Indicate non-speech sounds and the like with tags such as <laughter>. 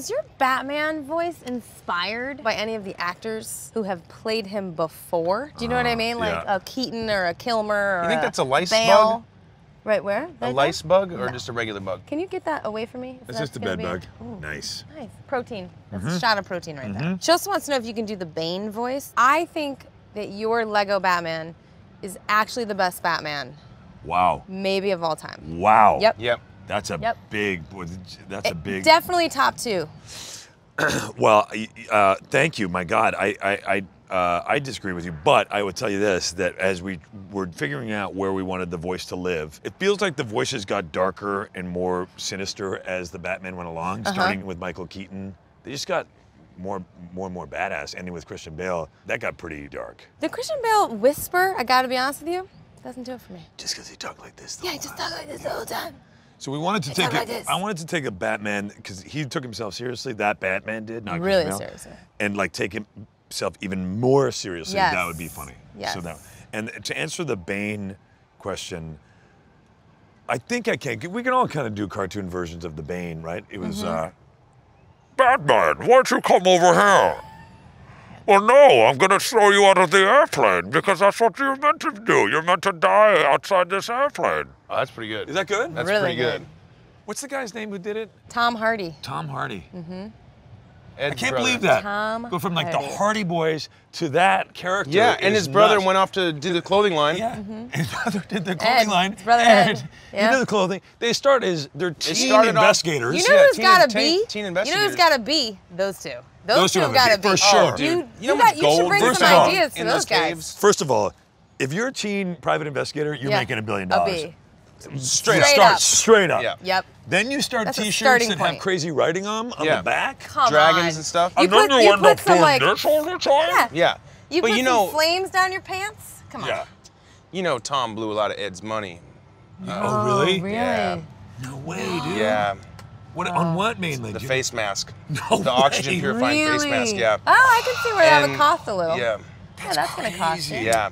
was your Batman voice inspired by any of the actors who have played him before? Do you know what I mean? Like yeah. a Keaton or a Kilmer or You think that's a lice Bale? bug? Right where? A there? lice bug or No. just a regular bug? Can you get that away from me? It's just a bed gonna bug. Ooh, Nice. Nice. Protein. That's Mm-hmm. a shot of protein right there. She also wants to know if you can do the Bane voice. I think that your Lego Batman is actually the best Batman, Wow. maybe of all time. Wow. Yep. Yep. That's a Yep. big. That's a big. Definitely top two. <clears throat> Well, uh, thank you. My God, I I I, uh, I disagree with you, but I would tell you this: that as we were figuring out where we wanted the voice to live, it feels like the voices got darker and more sinister as the Batman went along. Uh-huh. Starting with Michael Keaton, they just got more more and more badass. Ending with Christian Bale, that got pretty dark. The Christian Bale whisper, I gotta be honest with you, doesn't do it for me. Just because he talked like this. Yeah, he just time. talk like this the whole time. So we wanted to I take a, like. I wanted to take a Batman because he took himself seriously. That Batman did, not Really seriously. and like take himself even more seriously. That would be funny. Yes. So that, and to answer the Bane question, I think I can. We can all kind of do cartoon versions of the Bane, right? It was Mm-hmm. uh, Batman. Why don't you come over here? Well, no, I'm going to throw you out of the airplane because that's what you're meant to do. You're meant to die outside this airplane. Oh, that's pretty good. Is that good? That's Really pretty good. good. What's the guy's name who did it? Tom Hardy. Tom Hardy. Mm-hmm. Ed's I can't brother. believe that. Tom Go from like Hardy. the Hardy Boys to that character. Yeah, and his brother nuts. went off to do the clothing line. Yeah, mm-hmm. his brother did the clothing Ed, line. his brother Ed. Ed, Yeah. He did the clothing. They start as they're teen started off- investigators. You know Yeah, who's teen- gotta teen- be? teen you know who's got to be? Those two. Those, Those two two have have gotta be, be. for oh, sure. Oh, dude. You, You you, know how got, you should bring First some of all, ideas to those those guys. First of all, if you're a teen private investigator, you're making a billion dollars. B. Straight, Straight up. up. Straight up. Yeah. Yep. Then you start That's a T-shirts starting that have crazy writing on 'em on Yeah. the back. Come Dragons on. and stuff. You And then put, you you end put up some doing like this all the time. yeah. Yeah. You but put you some know, flames down your pants. Come on. Yeah. you know, Tom blew a lot of Ed's money. Oh, really? Oh, really? Yeah. No way, dude. Yeah. What on what mainly? The face mask. <laughs> No the oxygen way. purifying face mask. Yeah. Oh, I can see where that would cost a little. Yeah. Yeah, that's gonna cost you. Yeah.